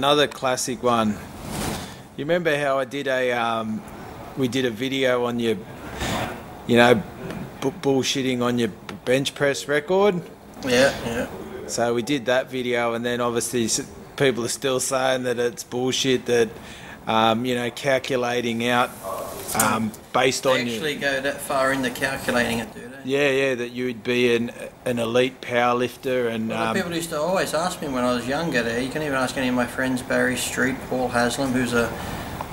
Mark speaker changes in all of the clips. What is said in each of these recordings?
Speaker 1: Another classic one. You remember how I did a, um, we did a video on your, you know, b- bullshitting on your bench press record?
Speaker 2: Yeah, yeah.
Speaker 1: So we did that video, and then obviously people are still saying that it's bullshit that, um, you know, calculating out um, based
Speaker 2: They
Speaker 1: on
Speaker 2: actually go that far into calculating it, they?
Speaker 1: Yeah, yeah, that you would be an an elite powerlifter and.
Speaker 2: Well,
Speaker 1: Um,
Speaker 2: people used to always ask me when I was younger there. You can even ask any of my friends, Barry Street, Paul Haslam, who's a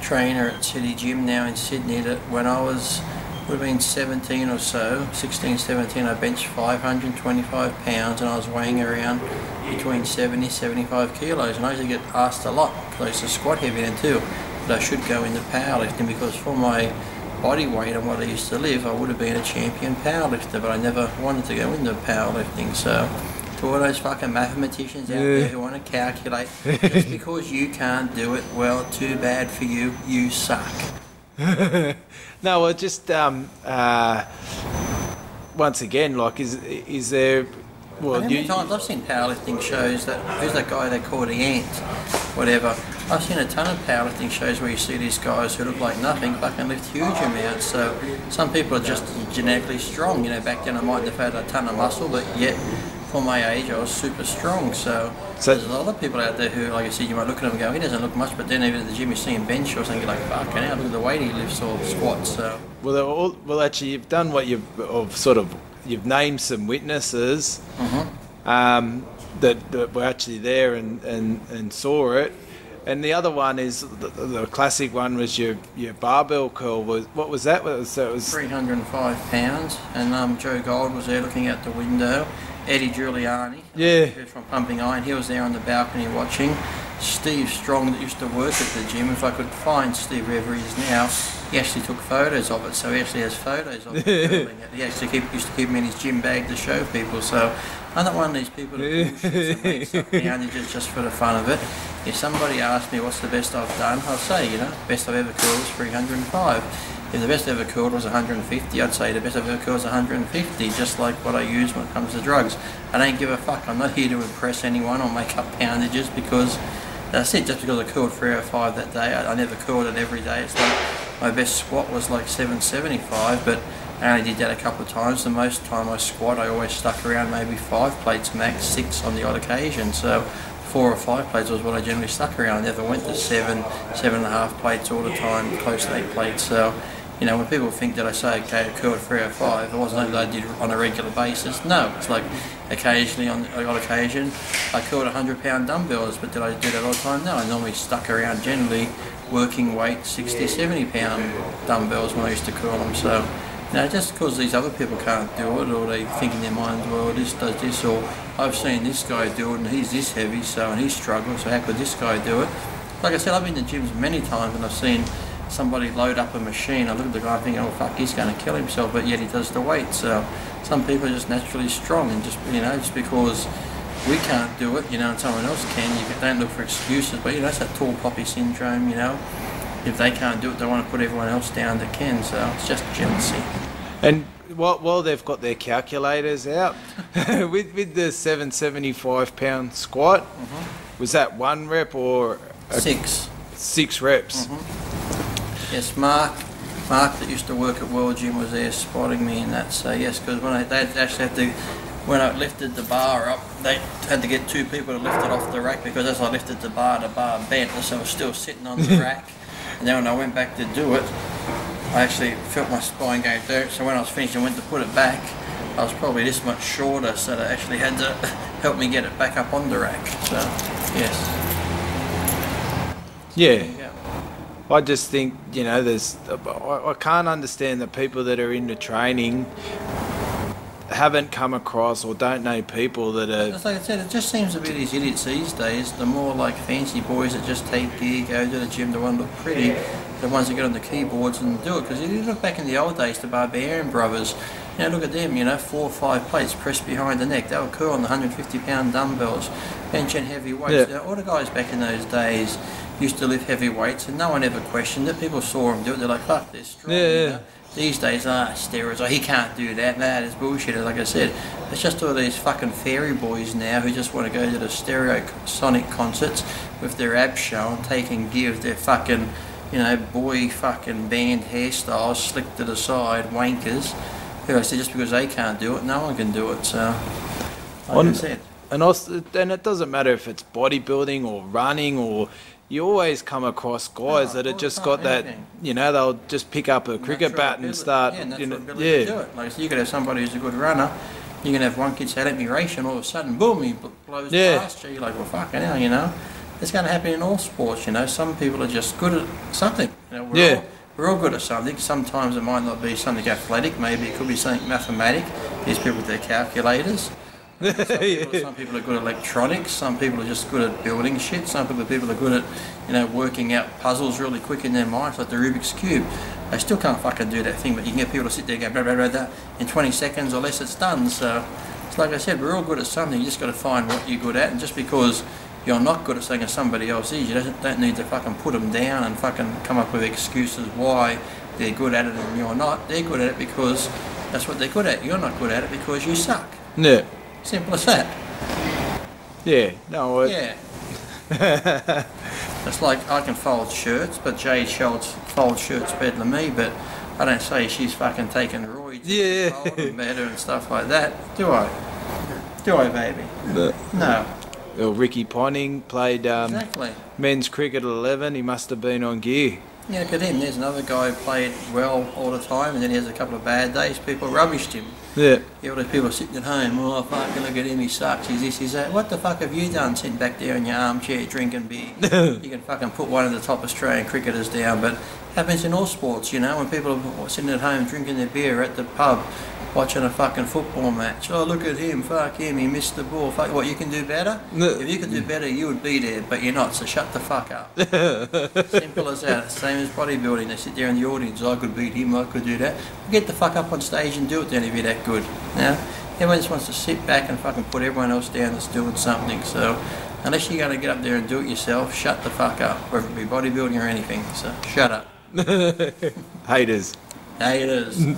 Speaker 2: trainer at City Gym now in Sydney, that when I was, would have been 17 or so, 16, 17, I benched 525 pounds and I was weighing around between 70, 75 kilos. And I used to get asked a lot because I used to squat heavy then too. that I should go into powerlifting because for my body weight and what I used to live, I would have been a champion powerlifter, but I never wanted to go into powerlifting. So, to all those fucking mathematicians out there who want to calculate, just because you can't do it, well, too bad for you, you suck.
Speaker 1: no, well, just um, uh, once again, like, is is there? Well,
Speaker 2: How
Speaker 1: you,
Speaker 2: times I've seen powerlifting shows that who's that guy they call the ant, whatever. I've seen a ton of powerlifting shows where you see these guys who look like nothing fucking lift huge amounts. So some people are just genetically strong. You know, back then I might have had a ton of muscle, but yet for my age I was super strong. So,
Speaker 1: So-
Speaker 2: there's a lot of people out there who, like I said, you might look at him and go, he doesn't look much, but then even at the gym you see him bench or something, you're like, fucking hell, look at the weight he lifts or squats. So.
Speaker 1: well, they're all, well, actually, you've done what you've of sort of you've named some witnesses um, that, that were actually there and, and, and saw it. And the other one is the, the classic one was your, your barbell curl. Was what was that? Was that was
Speaker 2: 305 pounds, and um, Joe Gold was there looking out the window. Eddie Giuliani,
Speaker 1: Yeah.
Speaker 2: who's from Pumping Iron, he was there on the balcony watching. Steve Strong, that used to work at the gym, if I could find Steve wherever he is now, he actually took photos of it, so he actually has photos of it. He actually keep, used to keep them in his gym bag to show people. So I'm not one of these people that bullshits and makes up poundages just for the fun of it. If somebody asks me what's the best I've done, I'll say, you know, best I've ever curled was 305. If the best I've ever curled was 150, I'd say the best I've ever curled was 150, just like what I use when it comes to drugs. I don't give a fuck. I'm not here to impress anyone or make up poundages because that's it. Just because I curled 305 that day, I, I never curled it every day. It's like my best squat was like 775, but I only did that a couple of times. The most time I squat, I always stuck around maybe five plates max, six on the odd occasion. So four or five plates was what I generally stuck around. I never went to seven, seven and a half plates all the time, close to eight plates. So, you know, when people think that I say, okay, I curled three or five, it wasn't that I did on a regular basis. No, it's like occasionally, on, on occasion, I curled 100 pound dumbbells, but did I do that all the time? No, I normally stuck around generally working weight 60, 70 pound dumbbells when I used to curl them. So, you know, just because these other people can't do it, or they think in their minds, well, this does this, or I've seen this guy do it and he's this heavy, so and he's struggling, so how could this guy do it? Like I said, I've been to gyms many times and I've seen somebody load up a machine. I look at the guy thinking, oh fuck, he's going to kill himself, but yet he does the weight. So some people are just naturally strong, and just you know, just because we can't do it, you know, and someone else can, you don't look for excuses. But you know, it's that tall poppy syndrome, you know. If they can't do it, they want to put everyone else down that can. So it's just jealousy.
Speaker 1: And while, while they've got their calculators out, with, with the 775 pound squat, mm-hmm. was that one rep or
Speaker 2: Six.
Speaker 1: six reps? Mm-hmm.
Speaker 2: Yes, Mark. Mark that used to work at World Gym was there spotting me in that. So yes, because when I they actually had to, when I lifted the bar up, they had to get two people to lift it off the rack because as I lifted the bar, the bar bent, so it was still sitting on the rack. And then when I went back to do it, I actually felt my spine go through. So when I was finished and went to put it back, I was probably this much shorter, so they actually had to help me get it back up on the rack. So yes.
Speaker 1: Yeah.
Speaker 2: Yeah.
Speaker 1: I just think, you know, there's. I, I can't understand the people that are into training haven't come across or don't know people that are.
Speaker 2: Just like I said, it just seems to be these idiots these days. The more like fancy boys that just take gear, go to the gym, the one look pretty, the ones that get on the keyboards and do it. Because if you look back in the old days, the Barbarian brothers, you know, look at them, you know, four or five plates pressed behind the neck. They were cool on the 150 pound dumbbells, benching heavy weights.
Speaker 1: Yeah.
Speaker 2: All the guys back in those days used to lift heavy weights and no one ever questioned it. People saw him do it, they're like, fuck, they're strong.
Speaker 1: Yeah,
Speaker 2: you
Speaker 1: yeah.
Speaker 2: know? these days, ah, steroids, oh, he can't do that, that is bullshit. Like I said, it's just all these fucking fairy boys now who just want to go to the stereosonic concerts with their abs shown, taking give their fucking, you know, boy fucking band hairstyles slicked to the side, wankers. Who I said just because they can't do it, no one can do it. So, like
Speaker 1: On-
Speaker 2: I said,
Speaker 1: And also, and it doesn't matter if it's bodybuilding or running or you always come across guys that have just got that,
Speaker 2: anything.
Speaker 1: you know, they'll just pick up a cricket bat and start,
Speaker 2: yeah,
Speaker 1: you
Speaker 2: natural
Speaker 1: know,
Speaker 2: to do it. Like so you could have somebody who's a good runner. You can have one kid say, "Let me race," and all of a sudden, boom, he bl- blows
Speaker 1: Yeah.
Speaker 2: past you. You're like, "Well, fucking hell," you know. It's going to happen in all sports, you know. Some people are just good at something. You know, we're
Speaker 1: Yeah.
Speaker 2: all, we're all good at something. Sometimes it might not be something athletic. Maybe it could be something mathematic. These people with their calculators. Some people, some people are good at electronics. Some people are just good at building shit. Some people, people are good at, you know, working out puzzles really quick in their minds, like the Rubik's cube. They still can't fucking do that thing, but you can get people to sit there and go blah blah blah, blah in 20 seconds or less. It's done. So, it's like I said, we're all good at something. You just got to find what you're good at, and just because you're not good at something and somebody else is, you don't, don't need to fucking put them down and fucking come up with excuses why they're good at it and you're not. They're good at it because that's what they're good at. You're not good at it because you suck.
Speaker 1: yeah,
Speaker 2: Simple as that.
Speaker 1: yeah. No, it,
Speaker 2: Yeah. it's like I can fold shirts, but Jade Schultz folds shirts better than me, but I don't say she's fucking taking roids
Speaker 1: Yeah.
Speaker 2: and folding better and stuff like that, do I? Do I, baby?
Speaker 1: the-
Speaker 2: No,
Speaker 1: well, Ricky Ponting played um,
Speaker 2: exactly.
Speaker 1: men's cricket at 11. He must have been on gear.
Speaker 2: Yeah, look at him. There's another guy who played well all the time, and then he has a couple of bad days. People rubbished him.
Speaker 1: Yeah,
Speaker 2: Yeah, all those people sitting at home, oh, fucking look at him, he sucks, he's this, he's that. What the fuck have you done sitting back there in your armchair drinking beer? you can fucking put one of the top Australian cricketers down, but it happens in all sports, you know, when people are sitting at home drinking their beer at the pub, watching a fucking football match. Oh, look at him, fuck him, he missed the ball. Fuck, what, you can do better?
Speaker 1: No.
Speaker 2: If you could do better, you would be there, but you're not, so shut the fuck up. Simple as that. Same as bodybuilding. They sit there in the audience. I could beat him. I could do that. Get the fuck up on stage and do it then if you're that good. Now, everyone just wants to sit back and fucking put everyone else down that's doing something. So, unless you're going to get up there and do it yourself, shut the fuck up. Whether it be bodybuilding or anything. So, shut up.
Speaker 1: haters.
Speaker 2: Is.